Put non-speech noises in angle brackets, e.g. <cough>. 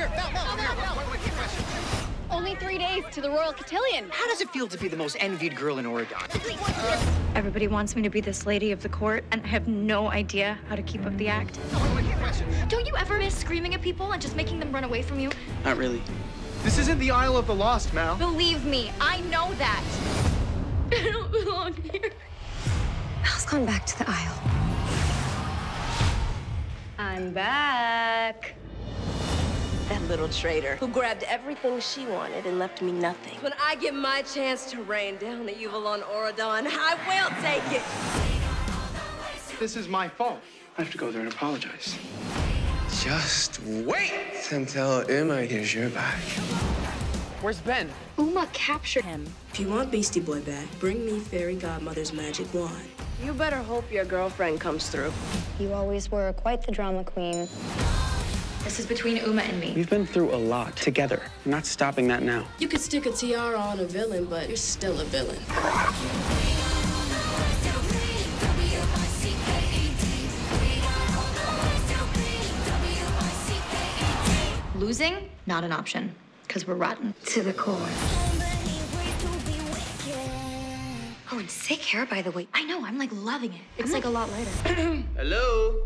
here, Mal, Mal, Mal, Mal. Wait, wait, question. Only three days to the Royal Cotillion. How does it feel to be the most envied girl in Auradon? Everybody wants me to be this lady of the court, and I have no idea how to keep up the act. Wait, wait, question. Don't you ever miss screaming at people and just making them run away from you? Not really. This isn't the Isle of the Lost, Mal. Believe me, I know that. <laughs> I don't belong here. Mal's gone back to the Isle. I'm back. That little traitor who grabbed everything she wanted and left me nothing. When I get my chance to rain down the evil on Auradon, I will take it. This is my fault. I have to go there and apologize. Just wait until Uma hears you're back. Where's Ben? Uma captured him. If you want Beastie Boy back, bring me Fairy Godmother's magic wand. You better hope your girlfriend comes through. You always were quite the drama queen. This is between Uma and me. We've been through a lot together. I'm not stopping that now. You could stick a tiara on a villain, but you're still a villain. Losing, not an option, because we're rotten. To the core. Oh, and sick hair, by the way. I know, I'm like loving it. It's like a lot lighter. Hello?